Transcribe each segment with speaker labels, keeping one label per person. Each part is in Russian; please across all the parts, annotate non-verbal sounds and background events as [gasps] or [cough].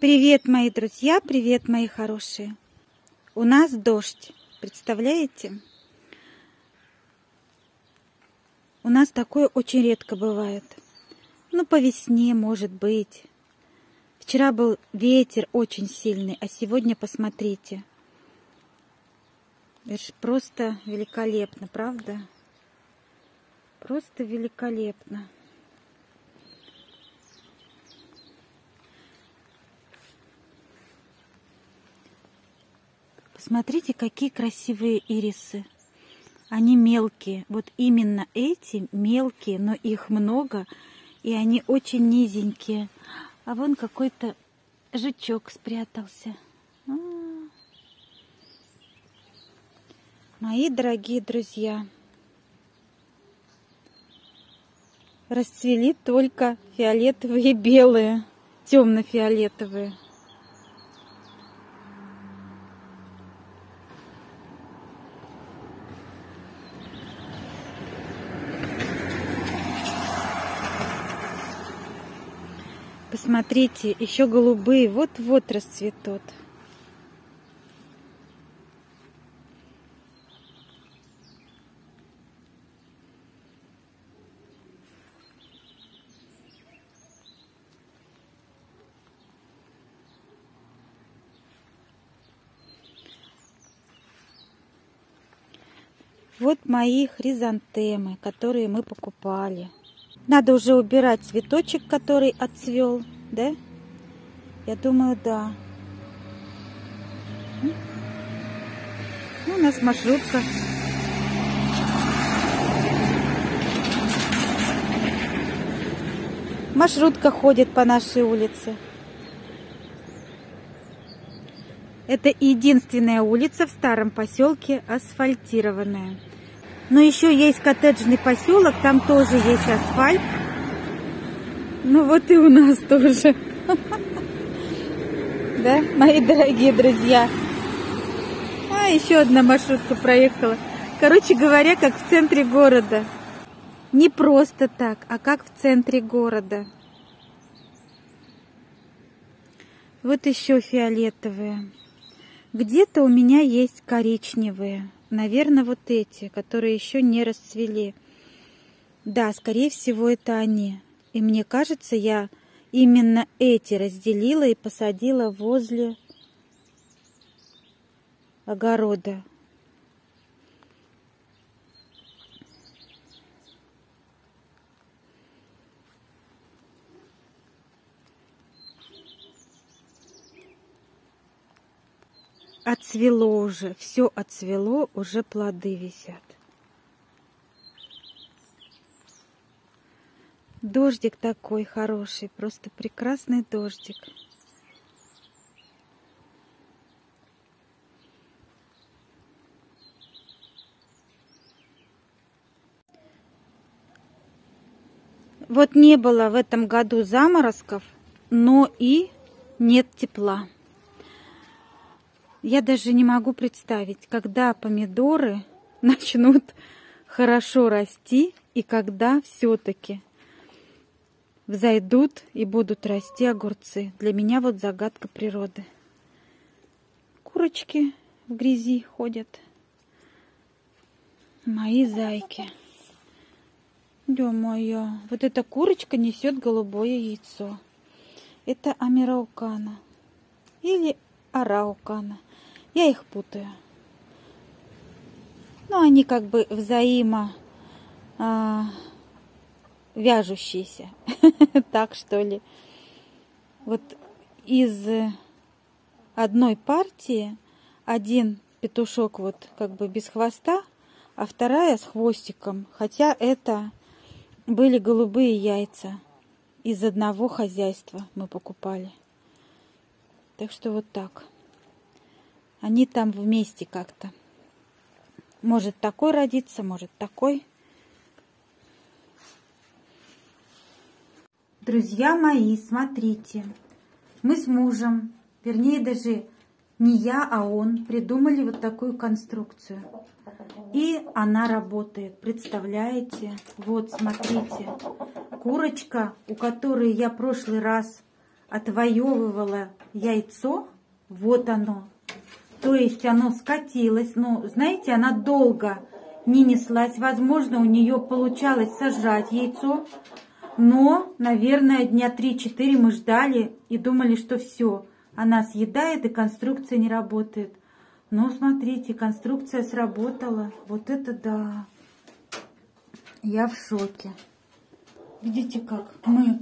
Speaker 1: Привет, мои друзья, привет, мои хорошие. У нас дождь, представляете? У нас такое очень редко бывает. Ну, по весне, может быть. Вчера был ветер очень сильный, а сегодня, посмотрите. Это же просто великолепно, правда? Просто великолепно. Посмотрите, какие красивые ирисы. Они мелкие. Вот именно эти мелкие, но их много. И они очень низенькие. А вон какой-то жучок спрятался. А. Мои дорогие друзья, расцвели только фиолетовые и белые, темно-фиолетовые. Посмотрите, еще голубые вот-вот расцветут. Вот мои хризантемы, которые мы покупали. Надо уже убирать цветочек, который отцвел, да? Я думаю, да. Ну, у нас маршрутка. Маршрутка ходит по нашей улице. Это единственная улица в старом поселке асфальтированная. Но еще есть коттеджный поселок, там тоже есть асфальт. Ну вот и у нас тоже. Да, мои дорогие друзья. А, еще одна маршрутка проехала. Короче говоря, как в центре города. Не просто так, а как в центре города. Вот еще фиолетовые. Где-то у меня есть коричневые. Наверное, вот эти, которые еще не расцвели. Да, скорее всего, это они. И мне кажется, я именно эти разделила и посадила возле огорода. Отцвело уже, все отцвело, уже плоды висят. Дождик такой хороший, просто прекрасный дождик. Вот не было в этом году заморозков, но и нет тепла. Я даже не могу представить, когда помидоры [laughs] начнут хорошо расти и когда все-таки взойдут и будут расти огурцы. Для меня вот загадка природы. Курочки в грязи ходят. Мои зайки. Да моя. Вот эта курочка несет голубое яйцо. Это амираукана. Или араукана. Я их путаю. Ну, они как бы взаимо а, вяжущиеся. [laughs] так что ли. Вот из одной партии один петушок вот как бы без хвоста, а вторая с хвостиком. Хотя это были голубые яйца. Из одного хозяйства мы покупали. Так что вот так. Они там вместе как-то. Может такой родиться, может такой. Друзья мои, смотрите. Мы с мужем, вернее даже не я, а он, придумали вот такую конструкцию. И она работает, представляете? Вот, смотрите. Курочка, у которой я прошлый раз отвоевывала яйцо, вот оно. То есть оно скатилось, но, знаете, она долго не неслась. Возможно, у нее получалось сожрать яйцо, но, наверное, дня 3-4 мы ждали и думали, что все, она съедает и конструкция не работает. Но смотрите, конструкция сработала. Вот это да. Я в шоке. Видите, как мы,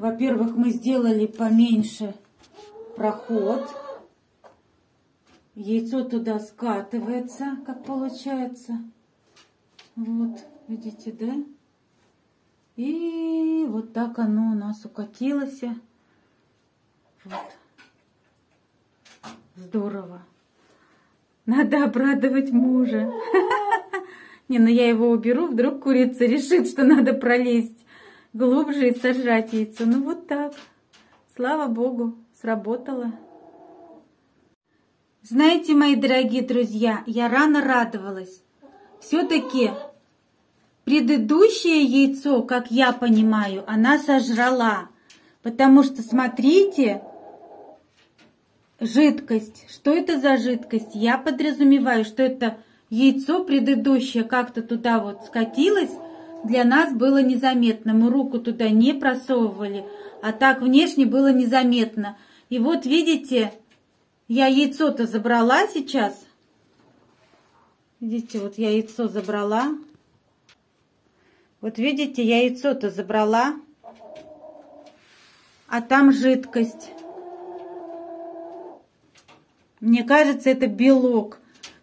Speaker 1: во-первых, мы сделали поменьше проход. Яйцо туда скатывается, как получается. Вот, видите, да? И вот так оно у нас укатилось. Вот. Здорово. Надо обрадовать мужа. [laughs] Не, ну я его уберу, вдруг курица решит, что надо пролезть глубже и сожрать яйцо. Ну вот так. Слава богу, сработало. Знаете, мои дорогие друзья, я рано радовалась. Все-таки Предыдущее яйцо, как я понимаю, она сожрала. Потому что, смотрите, жидкость. Что это за жидкость? Я подразумеваю, что это яйцо предыдущее как-то туда вот скатилось. Для нас было незаметно. Мы руку туда не просовывали. А так внешне было незаметно. И вот видите, я яйцо-то забрала сейчас. Видите, вот я яйцо забрала. Вот видите, яйцо-то забрала, а там жидкость. Мне кажется, это белок.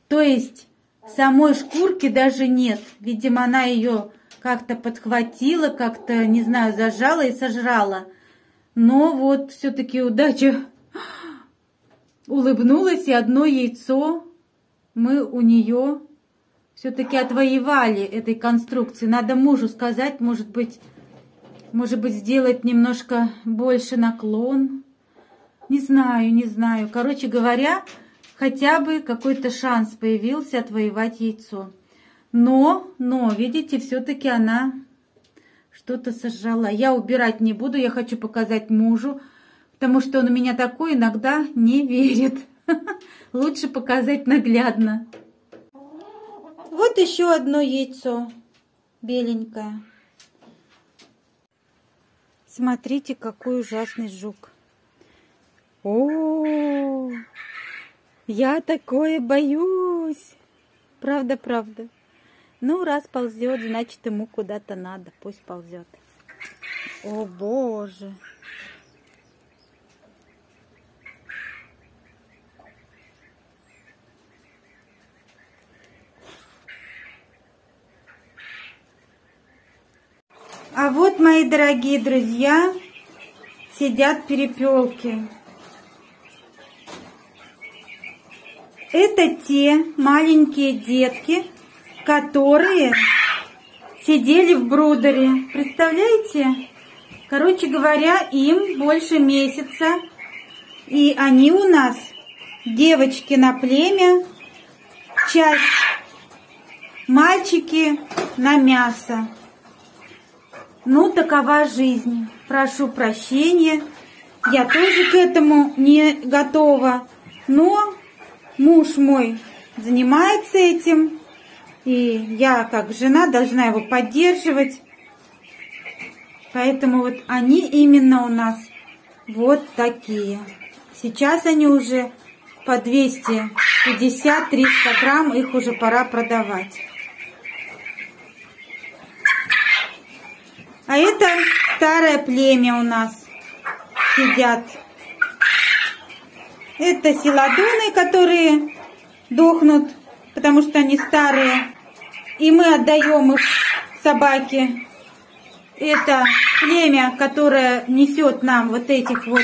Speaker 1: То есть самой шкурки даже нет. Видимо, она ее как-то подхватила, как-то, не знаю, зажала и сожрала. Но вот все-таки удача [gasps] улыбнулась, и одно яйцо мы у нее все-таки отвоевали этой конструкции. Надо мужу сказать, может быть, может быть, сделать немножко больше наклон. Не знаю, не знаю. Короче говоря, хотя бы какой-то шанс появился отвоевать яйцо. Но, но, видите, все-таки она что-то сожрала. Я убирать не буду, я хочу показать мужу, потому что он у меня такой иногда не верит. [laughs] Лучше показать наглядно. Вот еще одно яйцо беленькое. Смотрите, какой ужасный жук. О, я такое боюсь. Правда, правда. Ну, раз ползет, значит, ему куда-то надо. Пусть ползет. О, боже. А вот, мои дорогие друзья, сидят перепелки. Это те маленькие детки, которые сидели в брудере. Представляете? Короче говоря, им больше месяца. И они у нас девочки на племя, часть мальчики на мясо. Ну, такова жизнь. Прошу прощения. Я тоже к этому не готова. Но муж мой занимается этим. И я, как жена, должна его поддерживать. Поэтому вот они именно у нас вот такие. Сейчас они уже по 250-300 грамм, их уже пора продавать. А это старое племя у нас сидят. Это селадоны, которые дохнут, потому что они старые. И мы отдаем их собаке. Это племя, которое несет нам вот этих вот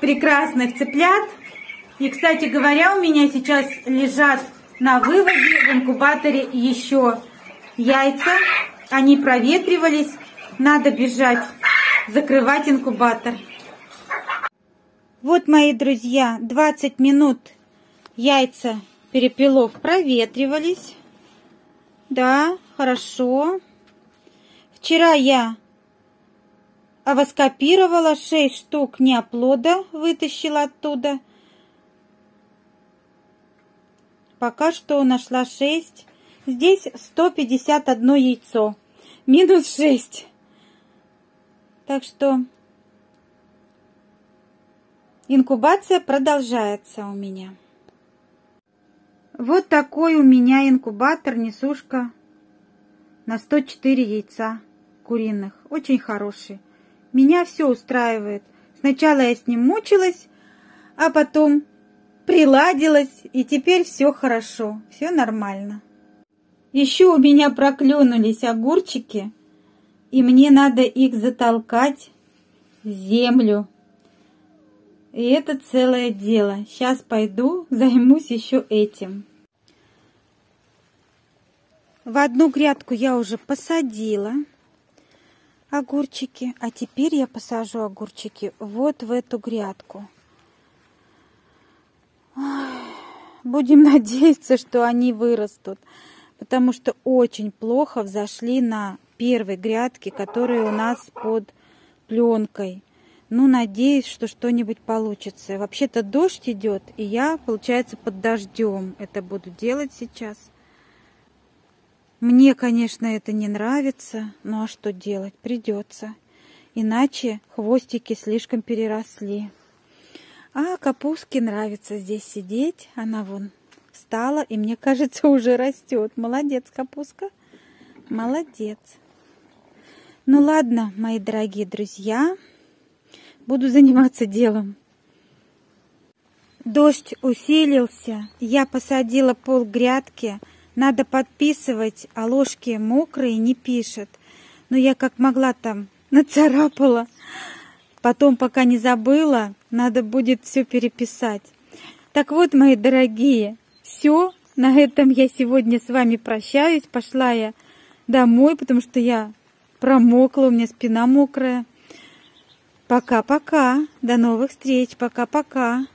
Speaker 1: прекрасных цыплят. И, кстати говоря, у меня сейчас лежат на выводе в инкубаторе еще яйца они проветривались. Надо бежать, закрывать инкубатор. Вот, мои друзья, 20 минут яйца перепелов проветривались. Да, хорошо. Вчера я авоскопировала 6 штук неоплода, вытащила оттуда. Пока что нашла 6. Здесь 151 яйцо. Минус 6. Так что инкубация продолжается у меня. Вот такой у меня инкубатор, несушка на 104 яйца куриных. Очень хороший. Меня все устраивает. Сначала я с ним мучилась, а потом приладилась, и теперь все хорошо, все нормально. Еще у меня проклюнулись огурчики, и мне надо их затолкать в землю. И это целое дело. Сейчас пойду, [laughs] займусь еще этим. В одну грядку я уже посадила огурчики, а теперь я посажу огурчики вот в эту грядку. Будем [laughs] надеяться, что они вырастут, потому что очень плохо взошли на первой грядке, которая у нас под пленкой. Ну, надеюсь, что что-нибудь получится. Вообще-то дождь идет, и я, получается, под дождем это буду делать сейчас. Мне, конечно, это не нравится, ну а что делать? Придется. Иначе хвостики слишком переросли. А капустке нравится здесь сидеть. Она вон встала и, мне [laughs] кажется, уже растет. Молодец, капустка. Молодец. Ну ладно, мои дорогие друзья, буду заниматься делом. Дождь усилился. Я посадила пол грядки надо подписывать, а ложки мокрые не пишет. Но я как могла там [laughs] нацарапала. Потом, пока не забыла, надо будет все переписать. Так вот, мои дорогие, все. На этом я сегодня с вами прощаюсь. Пошла я домой, потому что я промокла, у меня спина мокрая. Пока-пока. До новых встреч. Пока-пока.